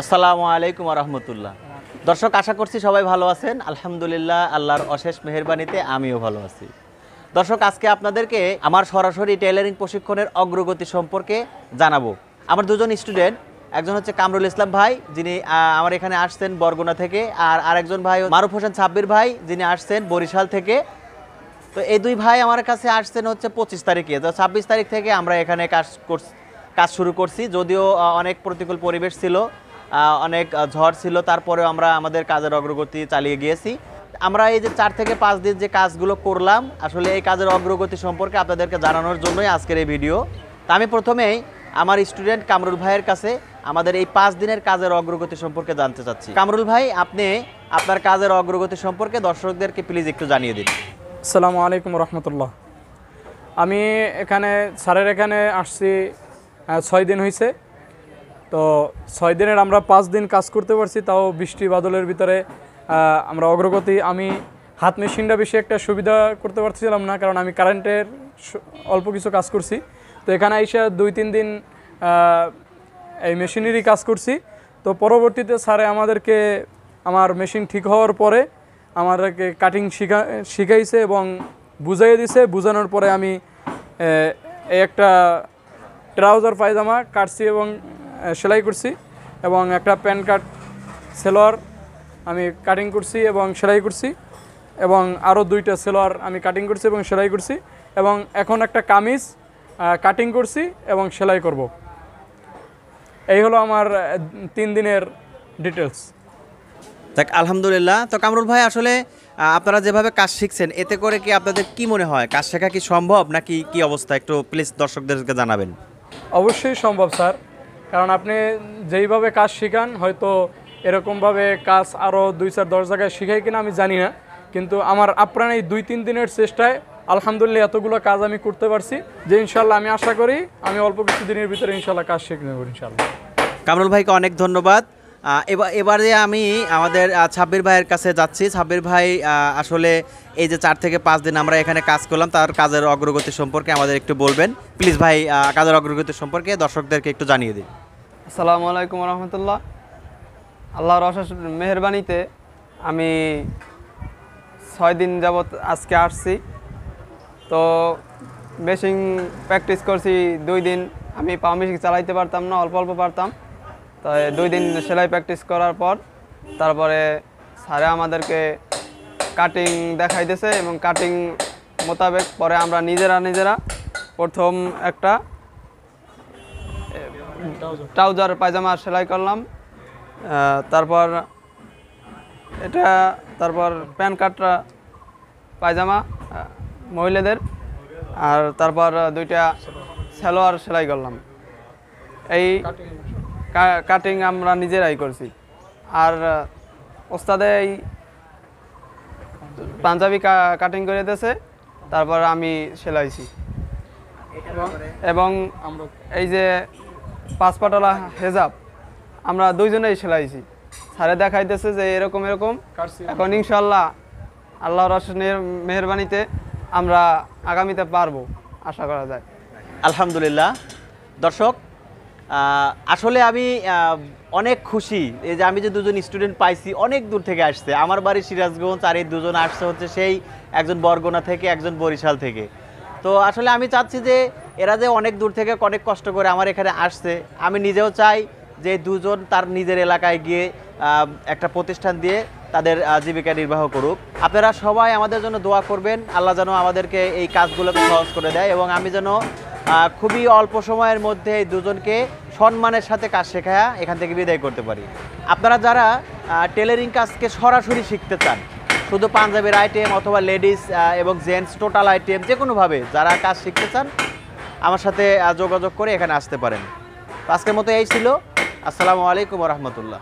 আসসালামু আলাইকুম রহমতুল্লাহ। দর্শক, আশা করছি সবাই ভালো আছেন। আলহামদুলিল্লাহ, আল্লাহর অশেষ মেহেরবানিতে আমিও ভালো আছি। দর্শক, আজকে আপনাদেরকে আমার সরাসরি টেলারিং প্রশিক্ষণের অগ্রগতি সম্পর্কে জানাব। আমার দুজন স্টুডেন্ট, একজন হচ্ছে কামরুল ইসলাম ভাই, যিনি আমার এখানে আসছেন বরগুনা থেকে, আর আরেকজন ভাই মারুফ হোসেন সাব্বির ভাই, যিনি আসছেন বরিশাল থেকে। তো এই দুই ভাই আমার কাছে আসছেন হচ্ছে পঁচিশ তারিখে। তো ছাব্বিশ তারিখ থেকে আমরা এখানে কাজ কাজ শুরু করছি। যদিও অনেক প্রতিকূল পরিবেশ ছিল। অনেক ঝড় ছিল, তারপরেও আমরা আমাদের কাজের অগ্রগতি চালিয়ে গিয়েছি। আমরা এই যে চার থেকে পাঁচ দিন যে কাজগুলো করলাম, আসলে এই কাজের অগ্রগতি সম্পর্কে আপনাদেরকে জানানোর জন্যই আজকের এই ভিডিও। তা আমি প্রথমেই আমার স্টুডেন্ট কামরুল ভাইয়ের কাছে আমাদের এই পাঁচ দিনের কাজের অগ্রগতি সম্পর্কে জানতে চাচ্ছি। কামরুল ভাই, আপনি আপনার কাজের অগ্রগতি সম্পর্কে দর্শকদেরকে প্লিজ একটু জানিয়ে দিন। আসসালামু আলাইকুম রহমতুল্লাহ। আমি এখানে, স্যারের এখানে আসছি ছয় দিন হয়েছে তো ছয় দিনের আমরা পাঁচ দিন কাজ করতে পারছি, তাও বৃষ্টি বাদলের ভিতরে আমরা অগ্রগতি, আমি হাত মেশিনটা বেশি একটা সুবিধা করতে পারছিলাম না, কারণ আমি কারেন্টের অল্প কিছু কাজ করছি। তো এখানে এসে দুই তিন দিন এই মেশিনেরই কাজ করছি। তো পরবর্তীতে স্যারে আমাদেরকে, আমার মেশিন ঠিক হওয়ার পরে আমাদেরকে কাটিং শিখা, শিখাইছে এবং বুঝাইয়ে দিছে। বুঝানোর পরে আমি একটা ট্রাউজার পায়জামা কাটছি এবং সেলাই করছি এবং একটা প্যান্ট কাট সেলোয়ার আমি কাটিং করছি এবং সেলাই করছি এবং আরও দুইটা সেলোয়ার আমি কাটিং করছি এবং সেলাই করছি এবং এখন একটা কামিজ কাটিং করছি এবং সেলাই করব। এই হলো আমার তিন দিনের ডিটেলস দেখ আলহামদুলিল্লাহ। তো কামরুল ভাই আসলে আপনারা যেভাবে কাজ শিখছেন এতে করে কি আপনাদের কি মনে হয়? কাজ শেখা কি সম্ভব? নাকি কি অবস্থা? একটু প্লিজ দর্শকদেরকে জানাবেন। অবশ্যই সম্ভব স্যার। কারণ আপনি যেইভাবে কাজ শিখান, হয়তো এরকমভাবে কাজ আরও দুই চার, দশ জায়গায় শিখাই কিনা আমি জানি না। কিন্তু আমার আপ্রাণ এই দুই, তিন দিনের চেষ্টায় আলহামদুলিল্লাহ এতগুলো কাজ আমি করতে পারছি, যে ইনশাল্লাহ আমি আশা করি আমি অল্প কিছু দিনের ভিতরে ইনশাল্লাহ কাজ শিখে নেব ইনশাল্লাহ কামরুল ভাইকে অনেক ধন্যবাদ। এবার এবারে আমি আমাদের ছাব্বির ভাইয়ের কাছে যাচ্ছি। ছাব্বির ভাই আসলে এই যে চার থেকে পাঁচ দিন আমরা এখানে কাজ করলাম, তার কাজের অগ্রগতি সম্পর্কে আমাদের একটু বলবেন। প্লিজ ভাই কাজের অগ্রগতি সম্পর্কে দর্শকদেরকে একটু জানিয়ে দিন। আসসালামু আলাইকুম রহমতুল্লাহ। আল্লাহর অশেষ মেহরবানিতে আমি ছয় দিন যাবৎ আজকে আসছি। তো মেশিন প্র্যাকটিস করছি দুই দিন। আমি মেশিন চালাইতে পারতাম না, অল্প অল্প পারতাম। তাই দুই দিন সেলাই প্র্যাকটিস করার পর তারপরে স্যারে আমাদেরকে কাটিং দেখাই দিয়েছে এবং কাটিং মোতাবেক পরে আমরা নিজেরা নিজেরা প্রথম একটা ট্রাউজার পায়জামা সেলাই করলাম। তারপর এটা, তারপর প্যান কাটরা পায়জামা মহিলাদের। আর তারপর দুইটা সালোয়ার সেলাই করলাম। এই কাটিং আমরা নিজেরাই করছি। আর ওস্তাদে এই পাঞ্জাবি কা- কাটিং করে দিয়েছে তারপর আমি সেলাইছি। এবং এই যে পাঁচপাটলা হেজাব আমরা দুইজনেই সেলাইছি। স্যারে দেখাইতেছে যে এরকম এরকম। এখন ইনশাল্লাহ আল্লাহর অশেষ মেহের- মেহেরবানিতে আমরা আগামীতে পারব আশা করা যায়। আলহামদুলিল্লাহ। দর্শক আসলে আমি অনেক খুশি এই যে আমি যে দুজন স্টুডেন্ট পাইছি, অনেক দূর থেকে আসছে। আমার বাড়ি সিরাজগঞ্জ আর এই দুজন আসছে হচ্ছে সেই একজন বরগুনা থেকে, একজন বরিশাল থেকে। তো আসলে আমি চাচ্ছি যে এরা যে অনেক দূর থেকে অনেক কষ্ট করে আমার এখানে আসছে, আমি নিজেও চাই যে দুজন তার নিজের এলাকায় গিয়ে একটা প্রতিষ্ঠান দিয়ে তাদের জীবিকা নির্বাহ করুক। আপনারা সবাই আমাদের জন্য দোয়া করবেন, আল্লাহ যেন আমাদেরকে এই কাজগুলোকে সহজ করে দেয় এবং আমি যেন খুবই অল্প সময়ের মধ্যে এই দুজনকে সম্মানের সাথে কাজ শেখায়া এখান থেকে বিদায় করতে পারি। আপনারা যারা টেলারিং কাজকে সরাসরি শিখতে চান, শুধু পাঞ্জাবের আইটেম অথবা লেডিস এবং জেন্টস টোটাল আইটেম যে কোনোভাবে যারা কাজ শিখতে চান, আমার সাথে যোগাযোগ করে এখানে আসতে পারেন। আজকের মতো এই ছিল। আসসালামু আলাইকুম রহমতুল্লাহ।